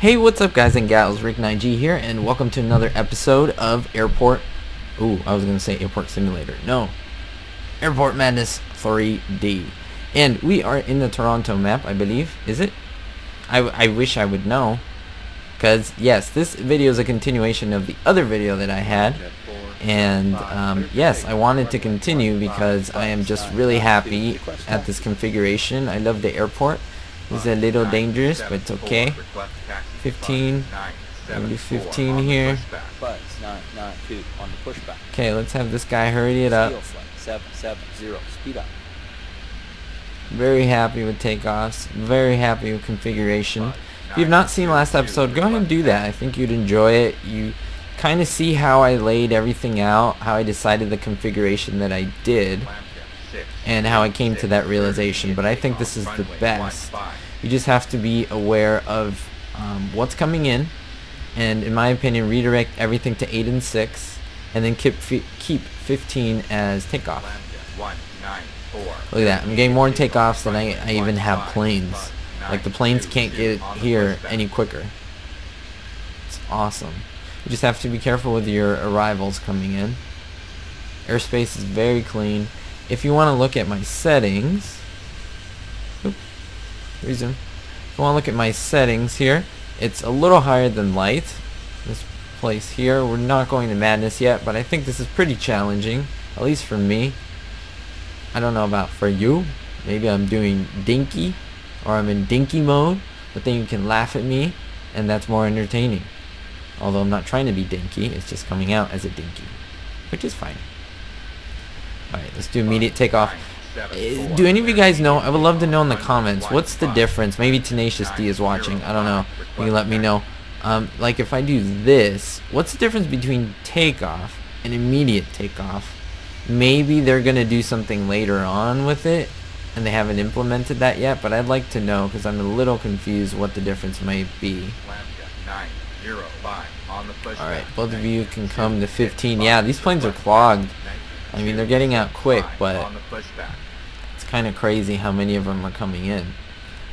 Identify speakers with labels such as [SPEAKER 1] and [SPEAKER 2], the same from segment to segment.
[SPEAKER 1] Hey, what's up guys and gals? Rick9G here and welcome to another episode of Airport... Ooh, I was going to say Airport Simulator. No. Airport Madness 3D. And we are in the Toronto map, I believe. Is it? I, I wish I would know. Because, yes, this video is a continuation of the other video that I had. And, um, yes, I wanted to continue because I am just really happy at this configuration. I love the airport. It's a little dangerous, but it's okay. 15. I'm gonna do 15 here.
[SPEAKER 2] Buzz, nine, nine, two, on the pushback.
[SPEAKER 1] Okay, let's have this guy hurry it up.
[SPEAKER 2] Steel flight, seven, seven, zero, speed up.
[SPEAKER 1] Very happy with takeoffs. Very happy with configuration. If you've not seen last episode, go ahead and do that. I think you'd enjoy it. You kind of see how I laid everything out, how I decided the configuration that I did, and how I came to that realization. But I think this is the best. You just have to be aware of um, what's coming in, and in my opinion, redirect everything to 8 and 6, and then keep, keep 15 as takeoff. Look at that. I'm getting more takeoffs than I, I even have planes. Like the planes can't get here any quicker. It's awesome. You just have to be careful with your arrivals coming in. Airspace is very clean. If you want to look at my settings, oop, resume. If you want to look at my settings here, it's a little higher than light. This place here, we're not going to madness yet, but I think this is pretty challenging, at least for me. I don't know about for you. Maybe I'm doing dinky or I'm in dinky mode, but then you can laugh at me and that's more entertaining. Although I'm not trying to be dinky, it's just coming out as a dinky, which is fine. Alright, let's do immediate takeoff. Uh, Do any of you guys know, I would love to know in the comments, what's the difference? Maybe Tenacious D is watching, I don't know. You can let me know. Um, like if I do this, what's the difference between takeoff and immediate takeoff? Maybe they're going to do something later on with it, and they haven't implemented that yet, but I'd like to know because I'm a little confused what the difference might be. Alright, both of you can come to 15. Yeah, these planes are clogged. I mean, they're getting out quick, but it's kind of crazy how many of them are coming in.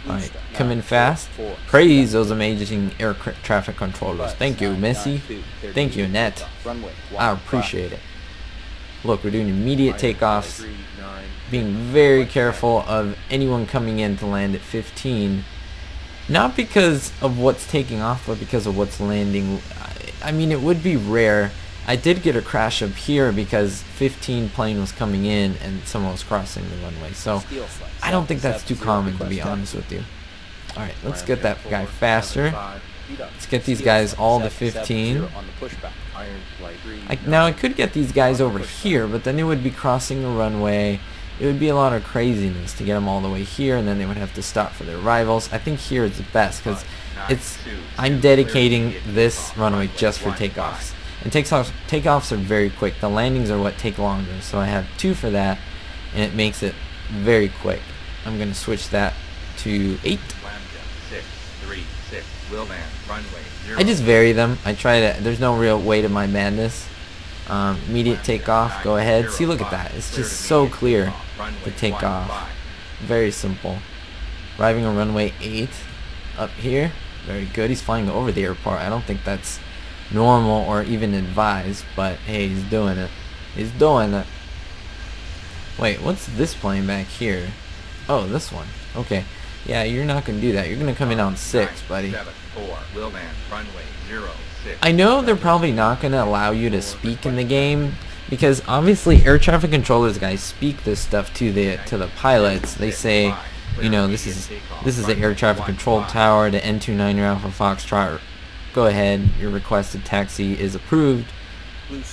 [SPEAKER 1] Alright, come in fast. Praise those amazing air traffic controllers. Thank you, Messi. Thank you, Annette.
[SPEAKER 2] Runway,
[SPEAKER 1] I appreciate it. Look, we're doing immediate takeoffs, being very careful of anyone coming in to land at 15. Not because of what's taking off, but because of what's landing. I mean, it would be rare. I did get a crash up here because 15 plane was coming in and someone was crossing the runway. So I don't think that's too common to be honest with you. Alright, let's get that guy faster. Let's get these guys all to 15.
[SPEAKER 2] On the pushback.
[SPEAKER 1] I, now I could get these guys over here, but then it would be crossing the runway. It would be a lot of craziness to get them all the way here, and then they would have to stop for their rivals. I think here is the best because it's I'm dedicating this runway just for takeoffs. And takeoffs takeoffs are very quick. The landings are what take longer, so I have two for that, and it makes it very quick. I'm gonna switch that to eight. I just vary them. I try to. There's no real way to my madness. Um, immediate takeoff. Go ahead. See, look at that. It's just so clear. The takeoff. Very simple. Arriving on runway 8 up here. Very good. He's flying over the airport. I don't think that's normal or even advised, but hey, he's doing it. He's doing it. Wait, what's this plane back here? Oh, this one. Okay. Yeah, you're not going to do that. You're going to come in on 6, buddy. I know they're probably not going to allow you to speak in the game because obviously air traffic controllers guys speak this stuff to the to the pilots. They say, you know, this is this is the air traffic control tower, the N29 Alpha Foxtrot. Go ahead, your requested taxi is approved.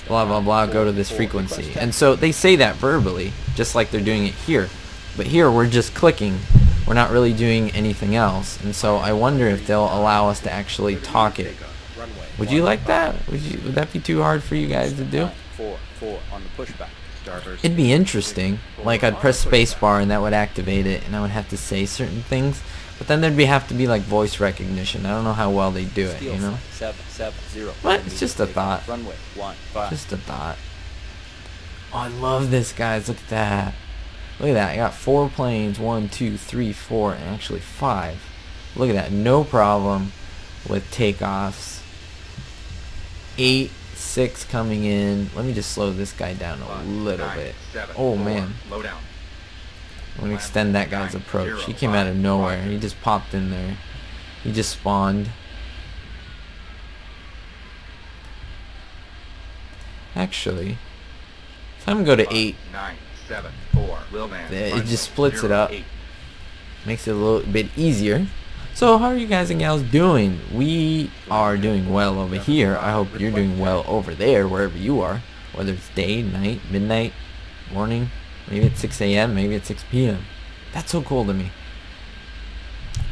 [SPEAKER 1] Blah blah blah. Go to this frequency, and so they say that verbally, just like they're doing it here. But here we're just clicking. We're not really doing anything else, and so I wonder if they'll allow us to actually talk it. Would you like that? Would you? Would that be too hard for you guys to do? It'd be interesting. Like I'd press spacebar and that would activate it, and I would have to say certain things. But then there'd be have to be like voice recognition. I don't know how well they do it. You know?
[SPEAKER 2] Seven, seven, zero.
[SPEAKER 1] What? It's just a thought.
[SPEAKER 2] Runway, one, five.
[SPEAKER 1] Just a thought. Oh, I love this, guys. Look at that. Look at that. I got four planes. One, two, three, four, and actually five. Look at that. No problem. with takeoffs. Eight, six coming in. Let me just slow this guy down a
[SPEAKER 3] Five,
[SPEAKER 1] little
[SPEAKER 3] nine,
[SPEAKER 1] bit.
[SPEAKER 3] seven,
[SPEAKER 1] Oh
[SPEAKER 3] four,
[SPEAKER 1] man.
[SPEAKER 3] Low down.
[SPEAKER 1] I'm gonna extend that guy's approach. He came out of nowhere. He just popped in there. He just spawned. Actually, if I'm gonna go to eight,
[SPEAKER 3] Nine, seven, four.
[SPEAKER 1] It just splits it up. makes it a little bit easier. So how are you guys and gals doing? We are doing well over here. I hope you're doing well over there, wherever you are. Whether it's day, night, midnight, morning, maybe it's 6 a.m., maybe it's 6 p.m. That's so cool to me.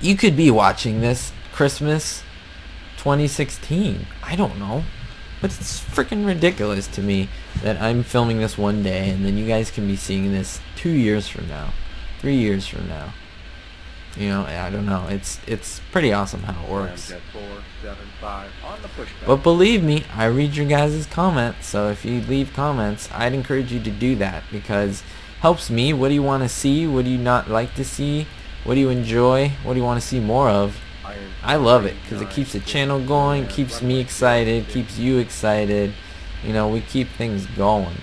[SPEAKER 1] You could be watching this Christmas 2016. I don't know. But it's freaking ridiculous to me that I'm filming this one day and then you guys can be seeing this two years from now, three years from now. You know, I don't know. It's it's pretty awesome how it works.
[SPEAKER 3] Four, seven, five.
[SPEAKER 2] On the.
[SPEAKER 1] But believe me, I read your guys' comments. So if you leave comments, I'd encourage you to do that because helps me. What do you want to see? What do you not like to see? What do you enjoy? What do you want to see more of? I love it because it keeps the channel going, keeps me excited, keeps you excited. You know, we keep things going.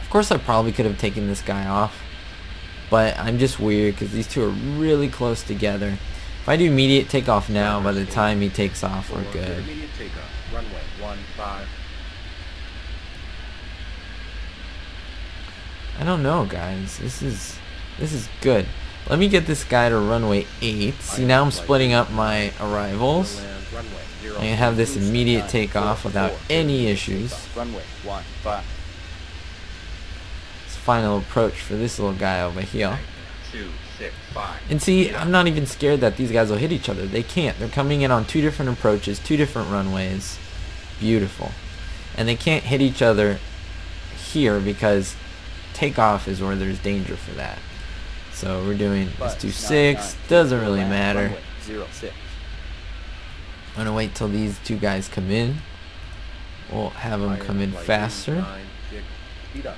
[SPEAKER 1] Of course, I probably could have taken this guy off, but I'm just weird because these two are really close together. If I do immediate takeoff now, by the time he takes off, we're good.
[SPEAKER 3] Immediate takeoff. Runway.
[SPEAKER 1] I don't know, guys. This is this is good. Let me get this guy to runway 8. See, now I'm splitting up my arrivals. I can have this immediate takeoff without any issues.
[SPEAKER 2] Runway one five.
[SPEAKER 1] It's final approach for this little guy over here. And see, I'm not even scared that these guys will hit each other. They can't. They're coming in on two different approaches, two different runways. Beautiful. And they can't hit each other here because takeoff is where there's danger for that. So we're doing let's do six.
[SPEAKER 2] nine,
[SPEAKER 1] Doesn't really
[SPEAKER 2] land,
[SPEAKER 1] matter.
[SPEAKER 2] runway Zero six.
[SPEAKER 1] I'm gonna wait till these two guys come in. We'll have them come in faster.
[SPEAKER 3] nine, six. Speed up.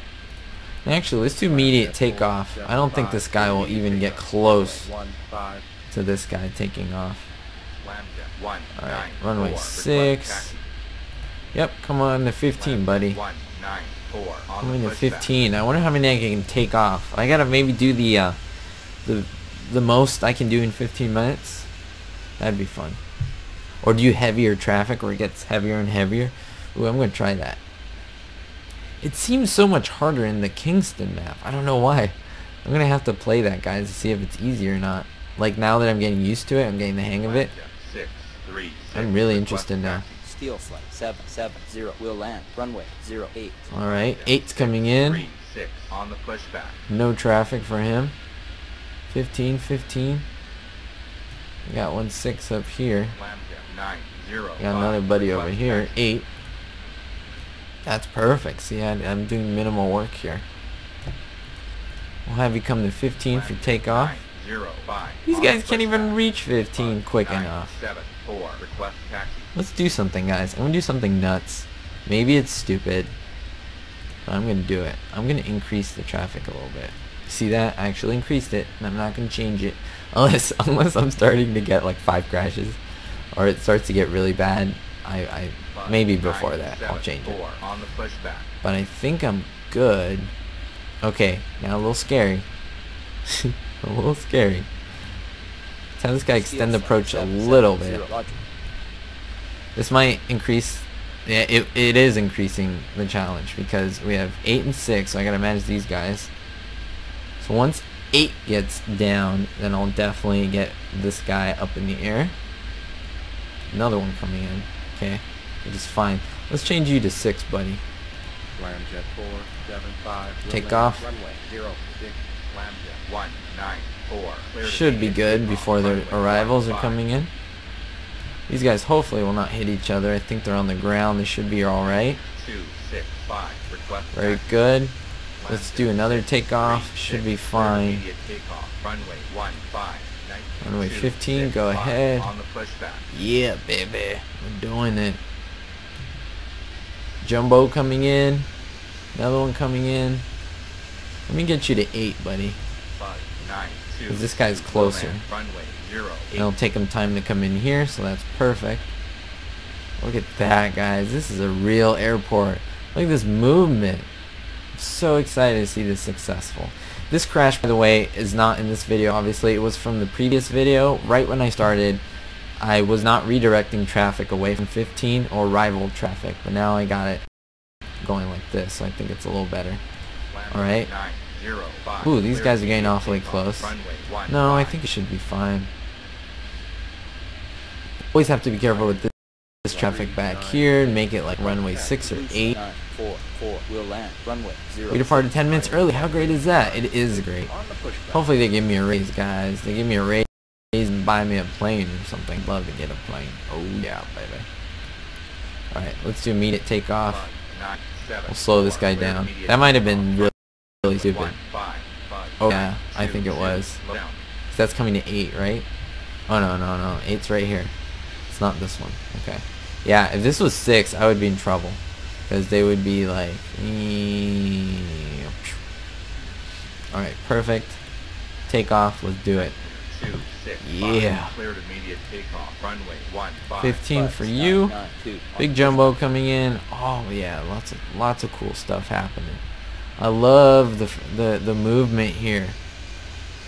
[SPEAKER 1] Actually, let's do immediate takeoff. I don't think this guy will even get close to this guy taking off.
[SPEAKER 3] Lambda one
[SPEAKER 1] All right, runway
[SPEAKER 3] four,
[SPEAKER 1] six. Yep, come on to 15,
[SPEAKER 3] Lambda
[SPEAKER 1] buddy.
[SPEAKER 3] Four. On
[SPEAKER 1] I'm
[SPEAKER 3] the
[SPEAKER 1] into
[SPEAKER 3] pushback.
[SPEAKER 1] 15. I wonder how many I can take off. I gotta maybe do the uh, the the most I can do in 15 minutes. That'd be fun. Or do you heavier traffic where it gets heavier and heavier? Ooh, I'm gonna try that. It seems so much harder in the Kingston map. I don't know why. I'm gonna have to play that, guys, to see if it's easy or not. Like now that I'm getting used to it, I'm getting the hang of it.
[SPEAKER 3] Six three.
[SPEAKER 1] I'm really interested now.
[SPEAKER 3] Taxi.
[SPEAKER 2] Steel flight seven seven zero. Will land. Runway zero eight.
[SPEAKER 1] All right,
[SPEAKER 3] Lambda
[SPEAKER 1] eight's coming in.
[SPEAKER 3] Three six on the pushback.
[SPEAKER 1] No traffic for him. 15, 15. We got one six up here.
[SPEAKER 3] Lambda nine zero.
[SPEAKER 1] We got
[SPEAKER 3] five,
[SPEAKER 1] another buddy over here.
[SPEAKER 3] taxi.
[SPEAKER 1] Eight. That's perfect. See, I, I'm doing minimal work here. We'll have you come to 15 for
[SPEAKER 3] Lambda
[SPEAKER 1] takeoff.
[SPEAKER 3] nine, zero, five,
[SPEAKER 1] These guys can't even reach 15 quick enough.
[SPEAKER 3] Seven four. Request taxi.
[SPEAKER 1] Let's do something, guys. I'm gonna do something nuts. Maybe it's stupid. But I'm gonna do it. I'm gonna increase the traffic a little bit. See that? I actually increased it, and I'm not gonna change it unless unless I'm starting to get like five crashes, or it starts to get really bad. I, I maybe before that I'll change it.
[SPEAKER 3] On the pushback.
[SPEAKER 1] But I think I'm good. Okay, now a little scary. a little scary. Let's this guy extend the approach a little bit. This might increase. Yeah, it, it is increasing the challenge because we have 8 and 6, so I gotta manage these guys. So once 8 gets down, then I'll definitely get this guy up in the air. Another one coming in. Okay, which is fine. Let's change you to 6, buddy.
[SPEAKER 3] Four seven five. will
[SPEAKER 1] Take off.
[SPEAKER 3] Runway zero six. Lambjet one nine four. Clear to
[SPEAKER 1] Should be good before their arrivals are coming in. These guys hopefully will not hit each other. I think they're on the ground. They should be alright. Very good. Let's do another takeoff. Should be fine.
[SPEAKER 3] Runway one five. nineteen,
[SPEAKER 1] Runway
[SPEAKER 3] two,
[SPEAKER 1] 15, go ahead. Yeah, baby. We're doing it. Jumbo coming in. Another one coming in. Let me get you to 8, buddy.
[SPEAKER 3] Five nine two,
[SPEAKER 1] Because this guy's closer.
[SPEAKER 3] land runway zero eight.
[SPEAKER 1] It'll take him time to come in here, so that's perfect. Look at that, guys. This is a real airport. Look at this movement. I'm so excited to see this successful. This crash, by the way, is not in this video, obviously. It was from the previous video. Right when I started, I was not redirecting traffic away from 15 or rival traffic, but now I got it going like this, so I think it's a little better. Alright.
[SPEAKER 3] Nine, zero, five.
[SPEAKER 1] Ooh, these guys are getting awfully close. No, I think it should be fine. Always have to be careful with this, this traffic back here and make it like runway 6 or 8.
[SPEAKER 2] Nine, four, four, will land. Runway zero.
[SPEAKER 1] We departed 10 minutes early. How great is that? It is great.
[SPEAKER 2] On the pushback.
[SPEAKER 1] Hopefully they give me a raise, guys. They give me a raise and buy me a plane or something. Love to get a plane. Oh yeah, baby. Alright, let's do immediate takeoff.
[SPEAKER 3] Five, nine, seven,
[SPEAKER 1] We'll slow this guy down. That might have been really, really stupid.
[SPEAKER 3] One, five, five,
[SPEAKER 1] Oh,
[SPEAKER 3] nine,
[SPEAKER 1] yeah, I think it was.
[SPEAKER 3] Slow
[SPEAKER 1] That's coming to 8, right? Oh no, no, no. 8's right here. It's not this one. Okay. Yeah, if this was 6, I would be in trouble. Because they would be like... Alright, perfect. Take off. Let's do it.
[SPEAKER 3] Two, six, five.
[SPEAKER 1] Yeah.
[SPEAKER 3] Cleared immediate takeoff. Runway one, five.
[SPEAKER 1] 15
[SPEAKER 2] Five,
[SPEAKER 1] for you.
[SPEAKER 2] nine,
[SPEAKER 1] Big
[SPEAKER 2] oh.
[SPEAKER 1] jumbo coming in. Oh yeah, lots of lots of cool stuff happening. I love the the the movement here.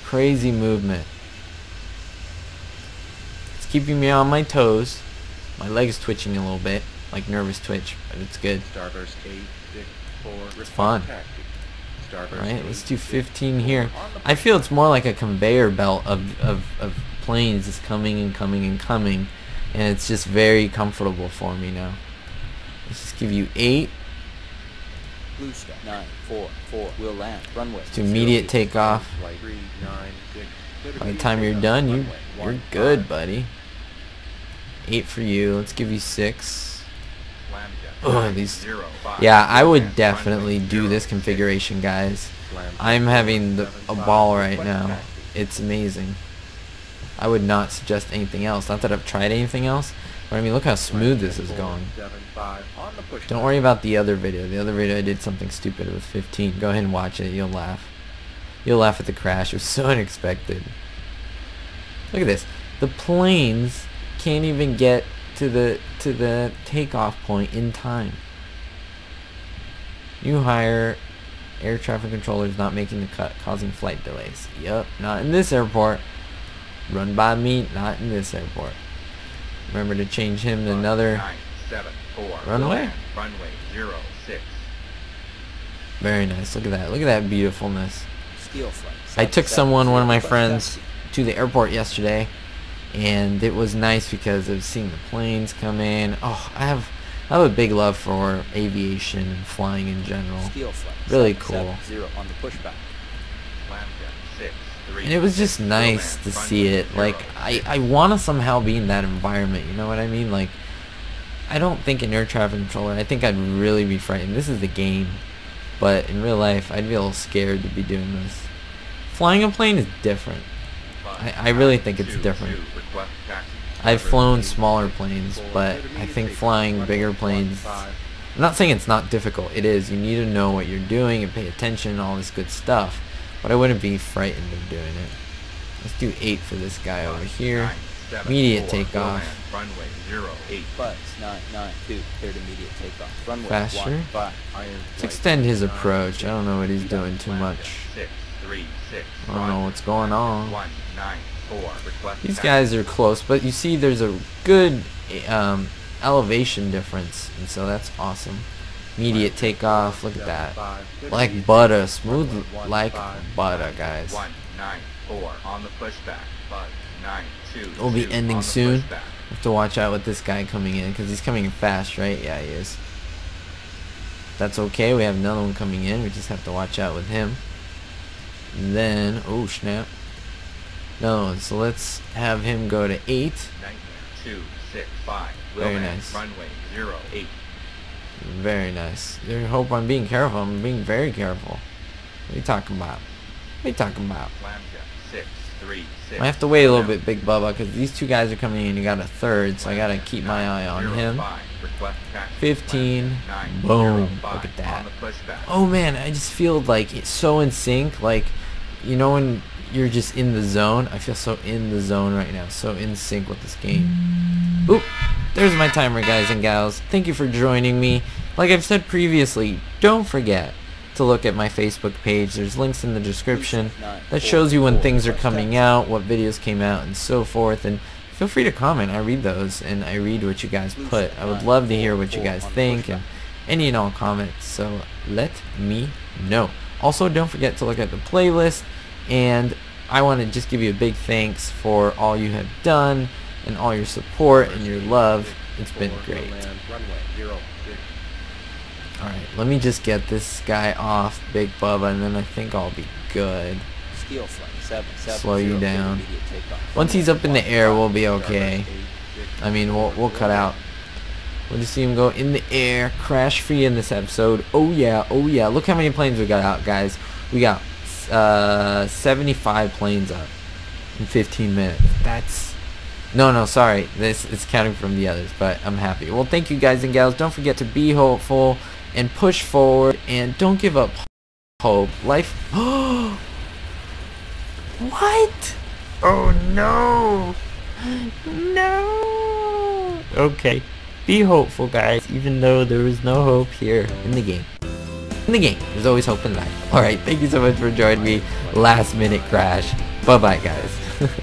[SPEAKER 1] Crazy movement. It's keeping me on my toes. My legs twitching a little bit, like nervous twitch, but it's good.
[SPEAKER 4] Starburst 8, 6, 4,
[SPEAKER 1] It's fun.
[SPEAKER 4] Starburst
[SPEAKER 1] Right, let's do 15
[SPEAKER 4] 4,
[SPEAKER 1] here. I feel it's more like a conveyor belt of, of, of planes just coming and coming and coming, and it's just very comfortable for me now. Let's just give you 8.
[SPEAKER 2] Blue sky. Nine, four, four, will land. Runway.
[SPEAKER 1] to immediate takeoff.
[SPEAKER 4] Flight 3, 9, 6, clear
[SPEAKER 1] By the time you're done, you you're good, buddy. Eight for you. Let's give you six.
[SPEAKER 3] Lambda.
[SPEAKER 1] Ugh, these- Yeah, I would definitely do this configuration, guys. I'm having the, a ball right now. It's amazing. I would not suggest anything else. Not that I've tried anything else, but I mean, look how smooth this is going. Don't worry about the other video. The other video I did something stupid with 15. Go ahead and watch it. You'll laugh. You'll laugh at the crash. It was so unexpected. Look at this. The planes can't even get to the to the takeoff point in time. New hire air traffic controllers not making the cut, causing flight delays. Yup, not in this airport. Run by me, not in this airport. Remember to change him to another. Runway?
[SPEAKER 3] Runway zero, six.
[SPEAKER 1] Very nice. Look at that. Look at that beautifulness.
[SPEAKER 2] Steel.
[SPEAKER 1] I took someone, one of my friends, to the airport yesterday, and it was nice because of seeing the planes come in. Oh, I have, I have a big love for aviation and flying in general.
[SPEAKER 2] Steel flight.
[SPEAKER 1] Really cool.
[SPEAKER 2] seven, zero on the pushback.
[SPEAKER 3] Lambda six, three.
[SPEAKER 1] And it was just nice to see it. Like I. I want to somehow be in that environment. You know what I mean? Like, I don't think an air traffic controller. I think I'd really be frightened. This is the game, but in real life, I'd be a little scared to be doing this. Flying a plane is different. I- I really think it's different.
[SPEAKER 3] two. Request taxi.
[SPEAKER 1] I've flown smaller planes, but I think flying bigger planes. I'm not saying it's not difficult. It is. You need to know what you're doing and pay attention and all this good stuff. But I wouldn't be frightened of doing it. Let's do eight for this guy over here.
[SPEAKER 3] seven,
[SPEAKER 1] Immediate
[SPEAKER 3] four. Will
[SPEAKER 1] takeoff.
[SPEAKER 3] land. Runway zero, eight.
[SPEAKER 2] Buzz. Nine, nine, two. Cleared immediate takeoff. Runway
[SPEAKER 1] Faster.
[SPEAKER 2] one, five.
[SPEAKER 4] Iron
[SPEAKER 1] Let's extend his
[SPEAKER 4] nine,
[SPEAKER 1] approach. I don't know what he's doing too much.
[SPEAKER 3] Six, three, six.
[SPEAKER 1] I don't
[SPEAKER 3] run.
[SPEAKER 1] know what's going on.
[SPEAKER 3] One, nine, four.
[SPEAKER 1] These guys are close, but you see there's a good um, elevation difference, and so that's awesome. Immediate takeoff. Look at that. Like butter. Smooth like butter, guys.
[SPEAKER 3] One, nine, four. On the pushback. Nine, two.
[SPEAKER 1] We'll be ending soon. Have to watch out with this guy coming in because he's coming in fast, right? Yeah, he is. That's okay. We have another one coming in. We just have to watch out with him. And then, oh snap. No, so let's have him go to eight.
[SPEAKER 3] Nightmare, two, six, five.
[SPEAKER 1] Very nice.
[SPEAKER 3] Runway zero, eight.
[SPEAKER 1] Very nice. I hope I'm being careful. I'm being very careful. What are you talking about? What are you talking about?
[SPEAKER 3] Six, three, six.
[SPEAKER 1] I have to wait a little bit, Big Bubba, because these two guys are coming in. You got a third, so I gotta keep my eye on him.
[SPEAKER 3] five. Request taxi.
[SPEAKER 1] 15. Boom. Look at that.
[SPEAKER 3] On the pushback.
[SPEAKER 1] Oh man, I just feel like it's so in sync. Like, you know when you're just in the zone. I feel so in the zone right now, so in sync with this game. Oop, there's my timer, guys and gals. Thank you for joining me. Like I've said previously, don't forget to look at my Facebook page. There's links in the description that shows you when things are coming out, what videos came out, and so forth. And feel free to comment. I read those, and I read what you guys put. I would love to hear what you guys think, and any and all comments. So let me know. Also, don't forget to look at the playlist, and I want to just give you a big thanks for all you have done, and all your support and your love. It's been great.
[SPEAKER 4] Land, runway, zero, six.
[SPEAKER 1] Alright, let me just get this guy off, Big Bubba, and then I think I'll be good.
[SPEAKER 2] Steel flight. Seven, seven,
[SPEAKER 1] Slow you down. Once he's up in the air, we'll be okay. I mean, we'll, we'll cut out. We'll just see him go in the air, crash free in this episode. Oh yeah, oh yeah. Look how many planes we got out, guys. We got uh, 75 planes up in 15 minutes. That's... No, no, sorry. This is counting from the others, but I'm happy. Well, thank you guys and gals. Don't forget to be hopeful and push forward and don't give up hope. Life... what? Oh no! No! Okay. Be hopeful, guys, even though there is no hope here in the game. In the game, there's always hope in life. Alright, thank you so much for joining me. Last minute crash. Bye bye, guys.